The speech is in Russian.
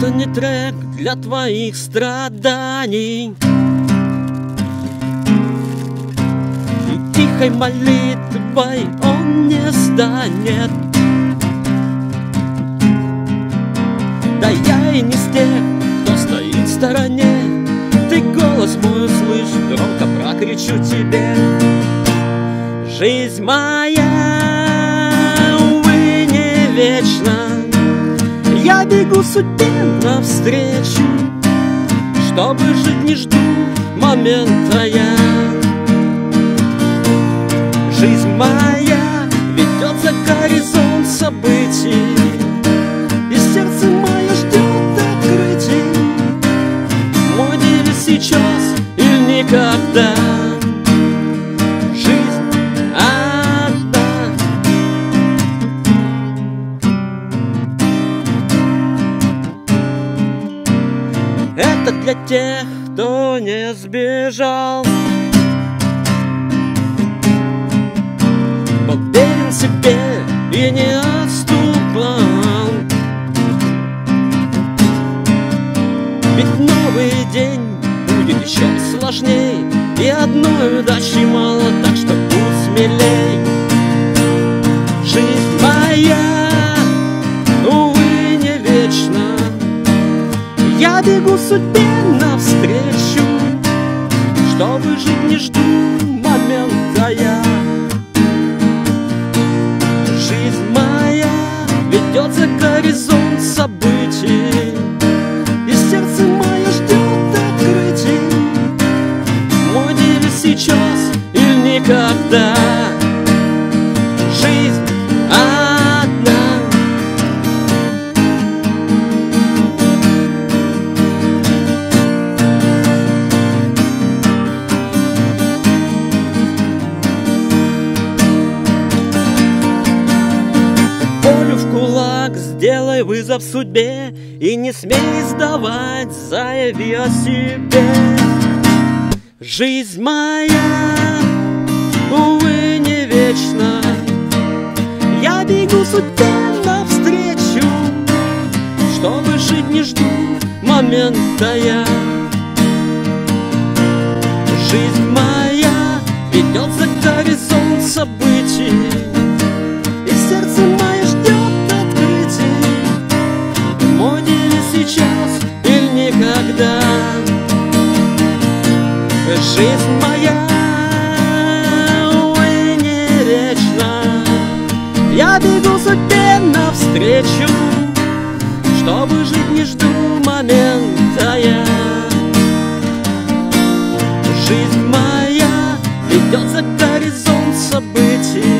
Это не трек для твоих страданий. И тихой молитвой он не станет. Да я и не с тех, кто стоит в стороне. Ты голос мой услышь, громко прокричу тебе. Жизнь моя, бегу судьбе навстречу Чтобы жить не жду момента я. Жизнь моя ведет за горизонт событий И сердце мое ждет открытий. Мой девиз сейчас или никогда Это для тех, кто не сбежал. Был себе и не отступал. Ведь новый день будет еще сложней И одной удачи мало, так что будь смелей судьбе навстречу Чтобы жить не жду момента я. Жизнь моя ведет за горизонт событий И сердце мое ждет открытий. Мой девиз сейчас или никогда сделай вызов судьбе И не смей сдавать, заяви о себе. Жизнь моя, увы, не вечна. Я бегу судьбе навстречу Чтобы жить не жду момента я. Жизнь моя ведет за горизонт событий никогда Жизнь моя, увы, не вечна Я бегу судьбе навстречу Чтобы жить не жду момента я. Жизнь моя ведет за горизонт событий.